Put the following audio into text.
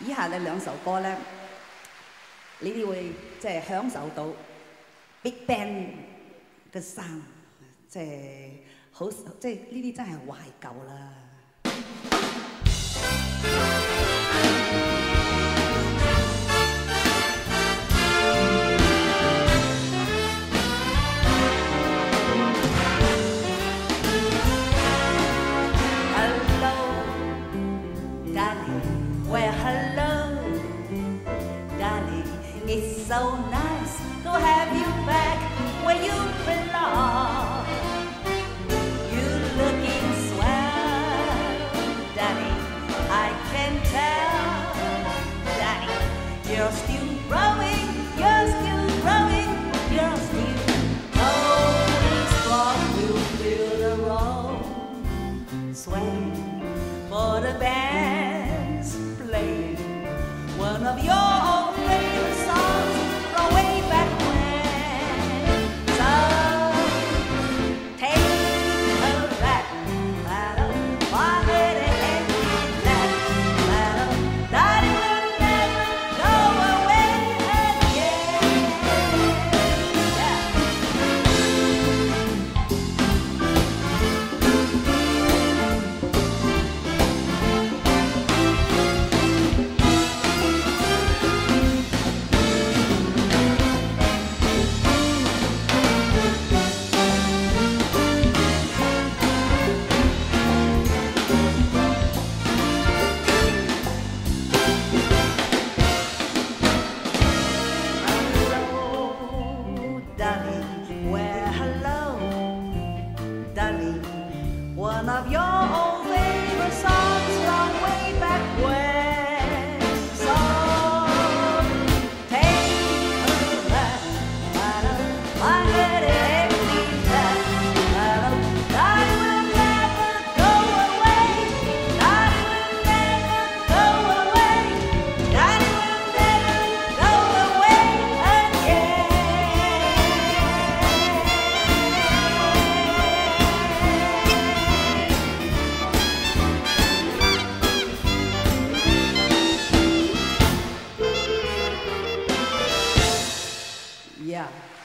以下呢兩首歌咧，你哋會即係享受到 Big Band 嘅聲，即係好即係呢啲真係懷舊啦。So nice to have you back where you belong. You looking swell, darling. I can tell, darling. You're still growing. You're still growing. You're still going strong. The roll sway for the band's playing one of your 할렐루야.